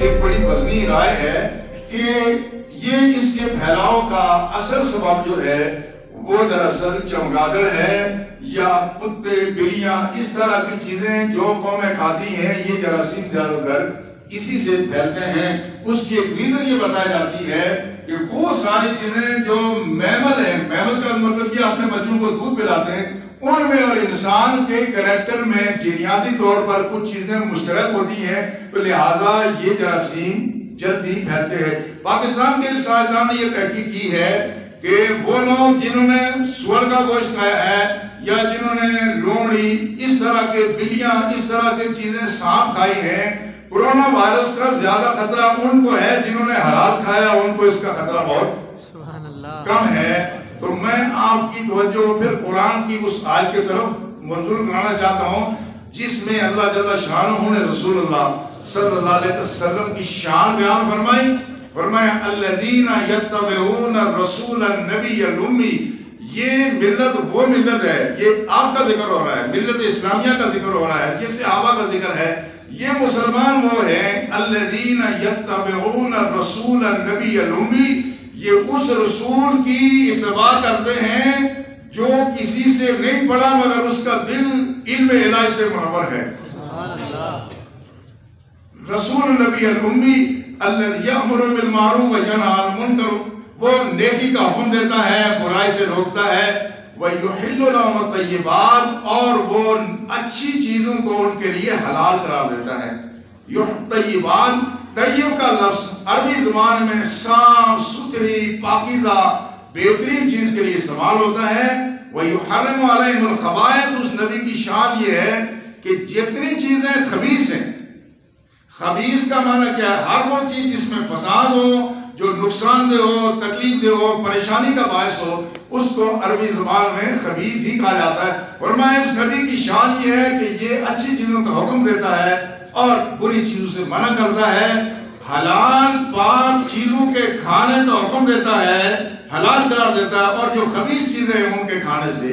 ایک بڑی وزنی رائے ہے کہ یہ اس کے پھیلاؤ کا اصل سبب جو ہے وہ دراصل چمگادڑ ہے یا کتے، بلیاں، اس طرح کی چیزیں جو قومیں کھاتی ہیں، یہ جراثیم زیادہ کر اسی سے پھیلتے ہیں۔ اس کی ایک ریزن یہ بتائی جاتی ہے کہ وہ ساری چیزیں جو میمل ہیں، میمل کا مطلب یہ اپنے بچوں کو دودھ پلاتے ہیں ان میں اور انسان کے کریکٹر میں جنیاتی طور پر کچھ چیزیں مشترک ہوتی ہیں تو لہٰذا یہ جراثیم جلدی پھیلتے ہیں۔ پاکستان کے ایک سائنسدان نے یہ تحقیق کی ہے کہ وہ لوگ جنہوں نے سور کا گوشت کھایا ہے یا جنہوں نے لومڑی اس طرح کے بلیاں اس طرح کے چیزیں سانپ کھائی ہیں کرونا وائرس کا زیادہ خطرہ ان کو ہے جنہوں نے حلال کھایا ان کو اس کا خطرہ بہت سبحان اللہ۔ کم ہے۔ تو میں آپ کی توجہ پھر قرآن کی اس آیت کی طرف منظور کرانا چاہتا ہوں، جس میں اللہ جل شانہ نے رسول اللہ صلی اللہ علیہ وسلم کی شان بیان فرمائی۔ فرمایا، الذین یتبعون الرسول النبی الامی یہ ملت وہ ملت ہے، یہ آپ کا ذکر ہو رہا ہے، ملت اسلامیہ کا ذکر ہو رہا ہے، یہ صحابہ کا ذکر ہے، یہ مسلمان وہ ہیں۔ الذین یتبعون الرسول النبی الامی یہ اس رسول کی اتباع کرتے ہیں جو کسی سے نہیں پڑھا مگر اس کا دل علم الہی سے منور ہے۔ رسول نبی الامی الذي یامر بالمعروف و وینهى عن المنکر، وہ نیکی کا حکم دیتا ہے، برائی سے روکتا ہے۔ وَيُحِلُّ لَهُمُ الطَّيِّبَاتِ اور وہ اچھی چیزوں کو ان کے لیے حلال قرار دیتا ہے۔ یح طیبات طیب کا لفظ عربی زبان میں صاف ستھری، پاکیزہ، بہترین چیز کے لیے استعمال ہوتا ہے۔ وَيُحَرِّمُ عَلَيْهِمُ الْخَبَائِثُ۔ اس نبی کی شان یہ ہے کہ جتنی چیزیں خبیث ہیں، خبیث کا معنی کیا ہے؟ ہر وہ چیز جس میں فساد ہو، جو نقصان دہ ہو، تکلیف دہ ہو، پریشانی کا باعث ہو، اس کو عربی زبان میں خبیث ہی کہا جاتا ہے۔ فرمایا اس نبی کی شان یہ ہے کہ یہ اچھی چیزوں کا حکم دیتا ہے۔ اور بری چیزوں سے منع کرتا ہے، حلال پاک چیزوں کے کھانے کا حکم دیتا ہے، حلال قرار دیتا ہے، اور جو خبیث چیزیں ہیں ان کے کھانے سے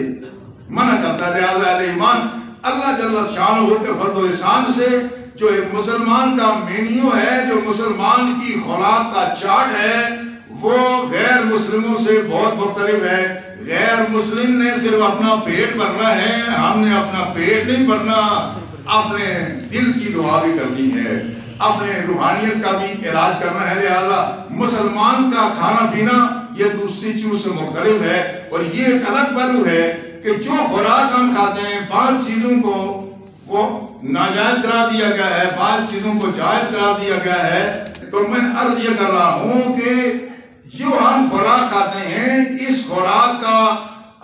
منع کرتا ہے۔ لہذا اہل ایمان اللہ جل شان کے فضل و احسان سے جو ایک مسلمان کا مینیو ہے، جو مسلمان کی خوراک کا چارٹ ہے، وہ غیر مسلموں سے بہت مختلف ہے۔ غیر مسلم نے صرف اپنا پیٹ بھرنا ہے، ہم نے اپنا پیٹ نہیں بھرنا۔ اپنے دل کی دعا بھی کرنی ہے۔ اپنے روحانیت کا بھی علاج کرنا ہے، لہذا مسلمان کا کھانا پینا یہ دوسری چیز سے مختلف ہے۔ اور یہ ایک الگ پہلو ہے کہ جو خوراک ہم کھاتے ہیں، بعض چیزوں کو وہ ناجائز قرار دیا گیا ہے، بعض چیزوں کو جائز قرار دیا گیا ہے۔ تو میں عرض یہ کر رہا ہوں کہ جو ہم خوراک کھاتے ہیں، اس خوراک کا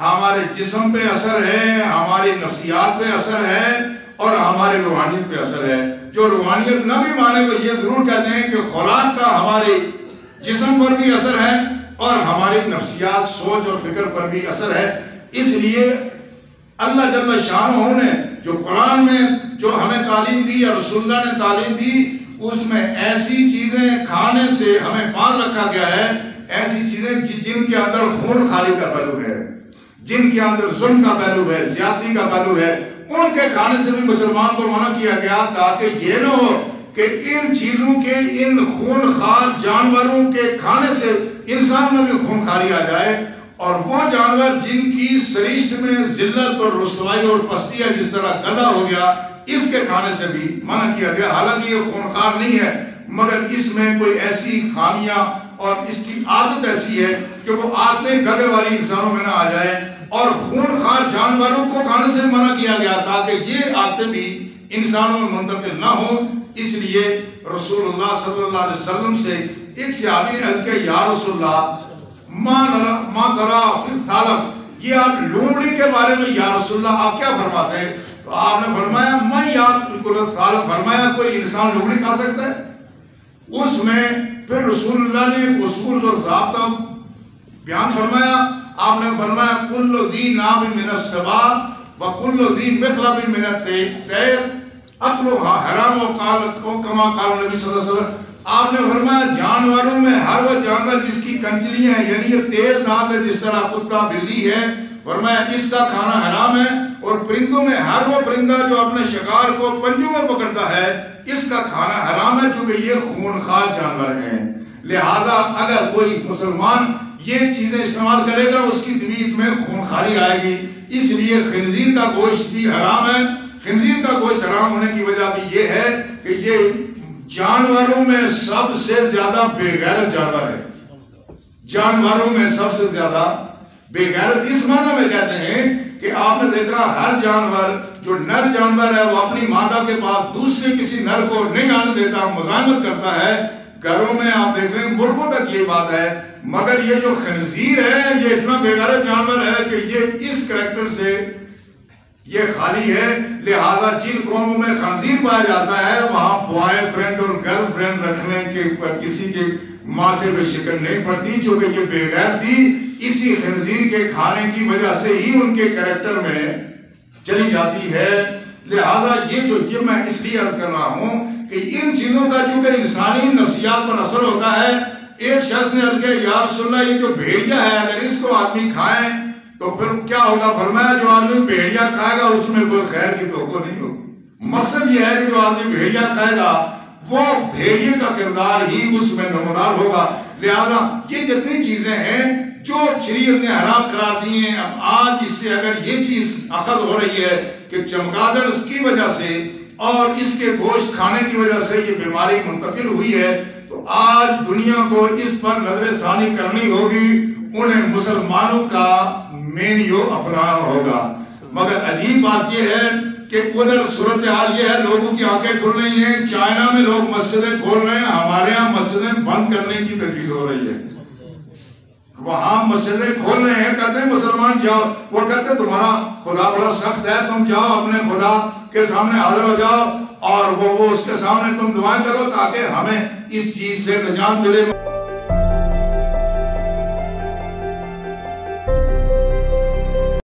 ہمارے جسم پہ اثر ہے، ہماری نفسیات پہ اثر ہے۔ اور ہمارے روحانیت پہ اثر ہے۔ جو روحانیت نہ بھی مانے وہ یہ ضرور کہتے ہیں کہ خوراک کا ہمارے جسم پر بھی اثر ہے اور ہماری نفسیات، سوچ اور فکر پر بھی اثر ہے۔ اس لیے اللہ جل شاہ نے جو قرآن میں جو ہمیں تعلیم دی یا رسول اللہ نے تعلیم دی، اس میں ایسی چیزیں کھانے سے ہمیں باندھ رکھا گیا ہے، ایسی چیزیں جن کے اندر خون خالی کا پہلو ہے۔ جن کے اندر ظلم کا پہلو ہے، زیادتی کا پہلو ہے۔ ان کے کھانے سے بھی مسلمان کو منع کیا گیا تاکہ یہ نہ ہو کہ ان چیزوں کے، ان خون خار جانوروں کے کھانے سے انسان میں بھی خون خاری آ جائے اور وہ جانور جن کی سریش میں ذلت اور رسوائی اور پستی ہے جس طرح گدا ہو گیا، اس کے کھانے سے بھی منع کیا گیا۔ حالانکہ یہ خونخوار نہیں ہے، مگر اس میں کوئی ایسی خامیاں اور اس کی عادت ایسی ہے کہ وہ عادتیں گدے والی انسانوں میں نہ آ جائے اور خونخوار جانوروں کو کھانے سے منع کیا گیا تاکہ یہ عادتیں بھی انسانوں میں منتقل نہ ہوں۔ اس لیے رسول اللہ صلی اللہ علیہ وسلم سے ایک صحابی نے عرض کیا یا رسول اللہ ما ترا فی الثالب، یہ آپ لومڑی کے بارے میں یا رسول اللہ آپ کیا فرماتے ہیں؟ تو آپ نے فرمایا، میں یا ثالب فرمایا کوئی انسان لومڑی کھا سکتا ہے؟ اس میں پھر رسول اللہ نے اصول اور ضابطہ بیان فرمایا، آپ نے فرمایا کل ذی ناب من السبا و کل ذی مثلب من التیر اکلو حرام و قال، کما قال نبی صلی اللہ علیہ وسلم۔ آپ نے فرمایا، جانوروں میں ہر وہ جانور جس کی کنچلی ہیں یعنی یہ تیز دانت ہے جس طرح کتا بلی ہے، فرمایا اس کا کھانا حرام ہے اور پرندوں میں ہر وہ پرندہ جو اپنے شکار کو پنجوں میں پکڑتا ہے، اس کا کھانا حرام ہے چونکہ یہ خون خونخوار جانور ہیں۔ لہذا اگر کوئی مسلمان یہ چیزیں استعمال کرے گا، اس کی طبیعت میں خونخاری آئے گی۔ اس لیے خنزیر کا گوشت بھی حرام ہے۔ خنزیر کا گوشت حرام ہونے کی وجہ بھی یہ ہے کہ یہ جانوروں میں سب سے زیادہ بے غیرت جانور ہے۔ جانوروں میں سب سے زیادہ بے غیرت اس معنی میں کہتے ہیں کہ آپ نے دیکھا ہر جانور جو نر جانور ہے، وہ اپنی مادہ کے پاس دوسرے کسی نر کو نہیں آنے دیتا، مزاحمت کرتا ہے۔ گھروں میں آپ دیکھ لیں مرغوں تک یہ بات ہے، مگر یہ جو خنزیر ہے، یہ اتنا بے جانور ہے کہ یہ اس کریکٹر سے یہ خالی ہے۔ لہذا جن قوموں میں خنزیر پایا جاتا ہے، وہاں بوائے فرینڈ اور گرل فرینڈ رکھنے کے پر کسی کے ماتھے پہ شکر نہیں پڑتی، چونکہ یہ بے غیر تھی۔ اسی خنزیر کے کھانے کی وجہ سے ہی ان کے کریکٹر میں چلی جاتی ہے۔ لہذا یہ جو یہ میں اس لیے عرض کر رہا ہوں کہ ان چیزوں کا چونکہ انسانی نفسیات پر اثر ہوتا ہے، ایک شخص نے عرض کیا یا رسول اللہ یہ جو بھیڑیا ہے، اگر اس کو آدمی کھائیں تو پھر کیا ہوگا؟ فرمایا جو آدمی بھیڑیا کھائے گا، اس میں کوئی خیر کی توقع نہیں ہوگی۔ مقصد یہ ہے کہ جو آدمی بھیڑیا کھائے گا، وہ بھیڑیے کا کردار ہی اس میں نمونار ہوگا۔ لہذا یہ جتنی چیزیں ہیں جو شریعت نے حرام قرار دی ہیں، اب آج اس سے اگر یہ چیز اخذ ہو رہی ہے کہ چمگادڑ اس کی وجہ سے اور اس کے گوشت کھانے کی وجہ سے یہ بیماری منتقل ہوئی ہے، تو آج دنیا کو اس پر نظر ثانی کرنی ہوگی، انہیں مسلمانوں کا مینیو اپنا ہوگا۔ مگر عجیب بات یہ ہے کہ ادھر صورتحال یہ ہے، لوگوں کی آنکھیں کھل رہی ہیں، چائنا میں لوگ مسجدیں کھول رہے ہیں، ہمارے ہاں مسجدیں بند کرنے کی تجویز ہو رہی ہے۔ وہاں مسجدیں کھول رہے ہیں، کہتے ہیں مسلمان جاؤ۔ وہ کہتے ہیں، تمہارا خدا بڑا سخت ہے، تم جاؤ اپنے خدا کے سامنے حاضر ہو جاؤ اور وہ وہ اس کے سامنے تم دعائیں کرو تاکہ ہمیں اس چیز سے نجات ملے۔